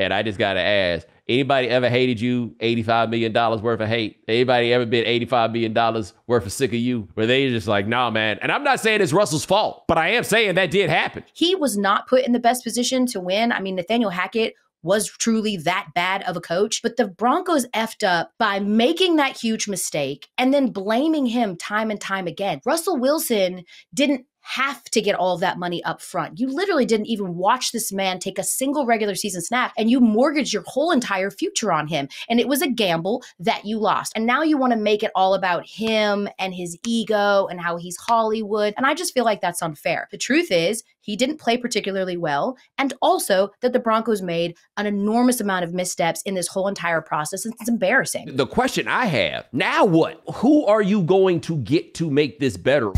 And I just got to ask anybody ever hated you $85 million worth of hate? Anybody ever been $85 million worth of sick of you? Where they just like, nah, man. And I'm not saying it's Russell's fault, but I am saying that did happen. He was not put in the best position to win. I mean, Nathaniel Hackett was truly that bad of a coach. But the Broncos effed up by making that huge mistake and then blaming him time and time again. Russell Wilson didn't have to get all of that money up front. You literally didn't even watch this man take a single regular season snap and you mortgaged your whole entire future on him. And it was a gamble that you lost. And now you want to make it all about him and his ego and how he's Hollywood. And I just feel like that's unfair. The truth is, he didn't play particularly well, and also that the Broncos made an enormous amount of missteps in this whole entire process. And it's embarrassing. The question I have now what? Who are you going to get to make this better?